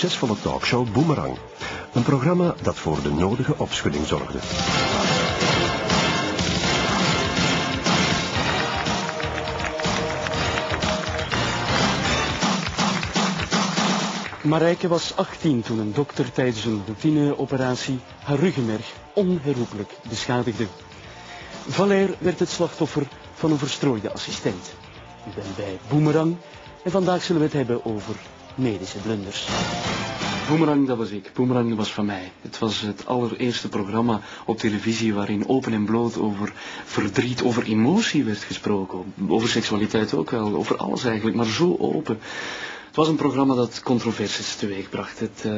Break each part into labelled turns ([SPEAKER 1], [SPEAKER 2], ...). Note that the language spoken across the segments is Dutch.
[SPEAKER 1] succesvolle talkshow Boomerang. Een programma dat voor de nodige opschudding zorgde.
[SPEAKER 2] Marijke was 18 toen een dokter tijdens een routineoperatie haar ruggenmerg onherroepelijk beschadigde. Valère werd het slachtoffer van een verstrooide assistent. Ik ben bij Boomerang en vandaag zullen we het hebben over medische blunders. Boomerang, dat was ik. Boomerang, was van mij. Het was het allereerste programma op televisie waarin open en bloot over verdriet, over emotie werd gesproken. Over seksualiteit ook wel, over alles eigenlijk, maar zo open. Het was een programma dat controversies teweegbracht. Het, uh,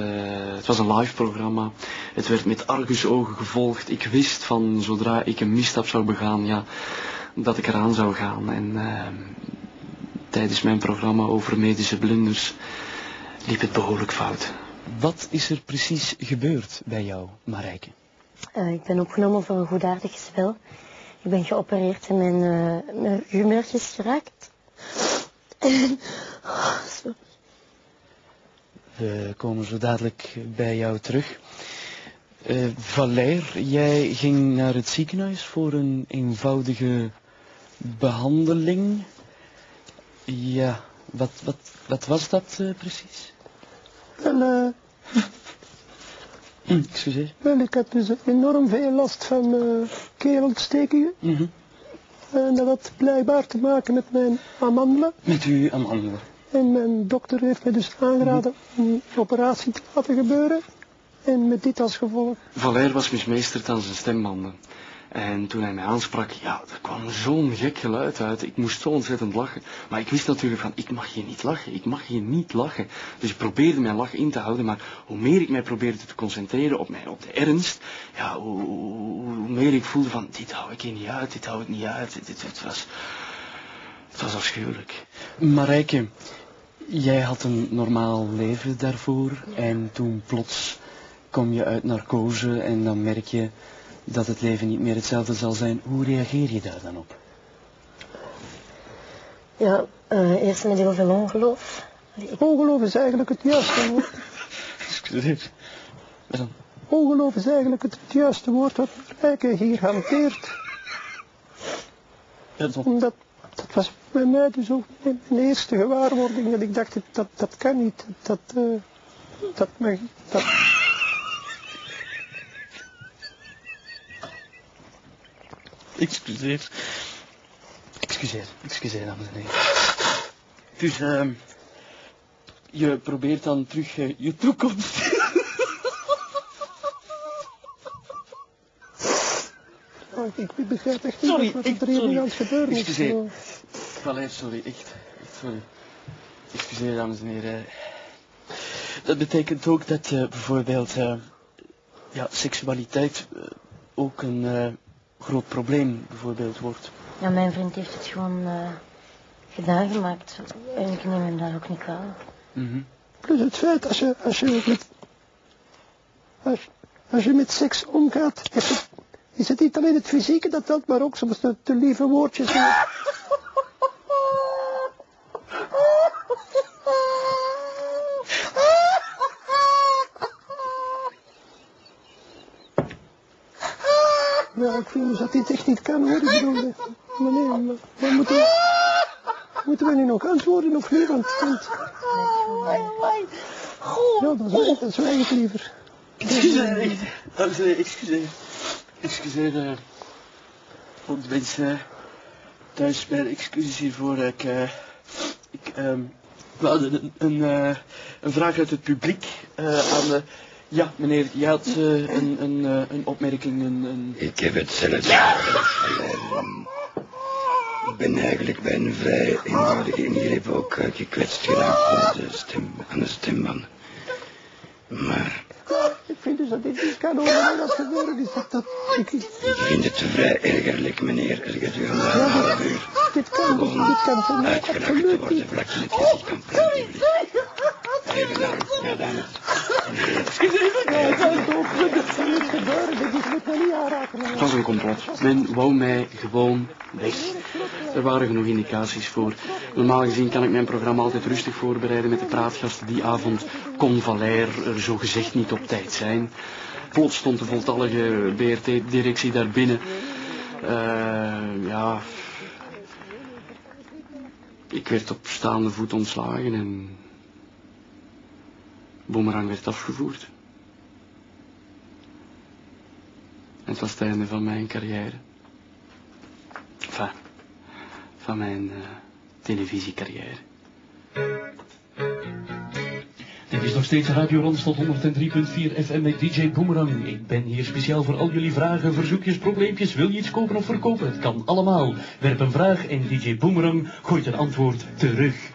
[SPEAKER 2] het was een live programma. Het werd met argusogen gevolgd. Ik wist van zodra ik een misstap zou begaan, ja, dat ik eraan zou gaan. En uh, tijdens mijn programma over medische blunders liep het behoorlijk fout. Wat is er precies gebeurd bij jou, Marijke?
[SPEAKER 3] Uh, ik ben opgenomen voor een goedaardig spel. Ik ben geopereerd en mijn, uh, mijn humeur is geraakt. En... Oh, sorry.
[SPEAKER 2] We komen zo dadelijk bij jou terug. Uh, Valère, jij ging naar het ziekenhuis voor een eenvoudige behandeling. Ja, wat, wat, wat was dat uh, precies?
[SPEAKER 4] Wel, uh,
[SPEAKER 2] hm, excuseer.
[SPEAKER 4] Wel, ik had dus enorm veel last van uh, keelontstekingen.
[SPEAKER 2] Mm -hmm.
[SPEAKER 4] En dat had blijkbaar te maken met mijn amandelen.
[SPEAKER 2] Met uw amandelen?
[SPEAKER 4] En mijn dokter heeft me dus aangeraden om een operatie te laten gebeuren. En met dit als gevolg.
[SPEAKER 2] Valère was mismeesterd aan zijn stembanden. En toen hij mij aansprak, ja, er kwam zo'n gek geluid uit. Ik moest zo ontzettend lachen. Maar ik wist natuurlijk van, ik mag je niet lachen. Ik mag je niet lachen. Dus ik probeerde mijn lach in te houden. Maar hoe meer ik mij probeerde te concentreren op, mijn, op de ernst, ja, hoe, meer ik voelde van, dit hou ik hier niet uit, dit hou ik niet uit. Dit, het was, het was afschuwelijk. Marijke, jij had een normaal leven daarvoor. En toen plots kom je uit narcose en dan merk je dat het leven niet meer hetzelfde zal zijn. Hoe reageer je daar dan op?
[SPEAKER 3] Ja, uh, eerst met heel veel ongeloof.
[SPEAKER 4] Ongeloof is eigenlijk het juiste woord.
[SPEAKER 2] Excuseer. dan?
[SPEAKER 4] Ongeloof is eigenlijk het juiste woord wat Rijke hier hanteert.
[SPEAKER 2] Ja, dat...
[SPEAKER 4] dat, dat was bij mij dus ook mijn eerste gewaarwording. Dat ik dacht, dat, dat kan niet. Dat, uh, dat, mag, dat,
[SPEAKER 2] Excuseer. Excuseer, excuseer, dames en heren. Dus, uh, je probeert dan terug uh, je toekomst.
[SPEAKER 4] oh, ik begrijp echt
[SPEAKER 2] sorry,
[SPEAKER 4] niet wat
[SPEAKER 2] ik,
[SPEAKER 4] er hier
[SPEAKER 2] sorry.
[SPEAKER 4] aan het gebeuren is.
[SPEAKER 2] Excuseer. Sorry, echt, echt sorry. Excuseer, dames en heren. Dat betekent ook dat uh, bijvoorbeeld, uh, ja, seksualiteit ook een groot probleem bijvoorbeeld wordt.
[SPEAKER 3] Ja, mijn vriend heeft het gewoon uh, gedaan gemaakt. En ik neem hem daar ook niet kwalijk.
[SPEAKER 2] Mm -hmm.
[SPEAKER 4] Plus het feit, als je, als je met, als, als je met seks omgaat, is het, is het niet alleen het fysieke dat telt, maar ook soms de, de lieve woordjes. Ja, ik vind dus dat dit echt niet kan hoor. Ik bedoel, maar nee, maar, maar moeten, moeten we nu nog antwoorden of niet? Want, want... Ja, dan zwijg, dan zwijg ik liever.
[SPEAKER 2] Excuseer, dames en heren, excuseer. Excuseer, uh, ook de mensen thuis bij de excuses hiervoor. Ik, uh, ik, um, we hadden een, een, uh, een vraag uit het publiek uh, aan de... Ja, meneer, je had uh, een, een, uh, een opmerking, een, een...
[SPEAKER 5] Ik heb hetzelfde. Um, ik ben eigenlijk bij een vrij eenvoudige ingreep ook uh, gekwetst geraakt aan de, stem, aan de stemband. Maar...
[SPEAKER 4] Ik vind dus dat dit niet kan over dat gebeuren is. Dat, dat, ik,
[SPEAKER 5] ik vind het vrij ergerlijk, meneer, er gedurende een
[SPEAKER 4] ja,
[SPEAKER 5] half uur
[SPEAKER 4] dit kan, dit kan voor mij
[SPEAKER 5] uitgelachen te
[SPEAKER 4] absoluut
[SPEAKER 5] worden
[SPEAKER 4] niet.
[SPEAKER 5] vlak in het gezicht van het publiek.
[SPEAKER 2] Het was een complot. Men wou mij gewoon weg. Er waren genoeg indicaties voor. Normaal gezien kan ik mijn programma altijd rustig voorbereiden met de praatgasten. Die avond kon Valère er zo gezegd niet op tijd zijn. Plots stond de voltallige BRT-directie daar binnen. Uh, ja... Ik werd op staande voet ontslagen en... Boomerang werd afgevoerd. En het was het einde van mijn carrière. Enfin, van mijn uh, televisiecarrière.
[SPEAKER 6] Dit is nog steeds Radio Randstad 103.4 FM met DJ Boomerang. Ik ben hier speciaal voor al jullie vragen, verzoekjes, probleempjes. Wil je iets kopen of verkopen? Het kan allemaal. Werp een vraag en DJ Boomerang gooit een antwoord terug.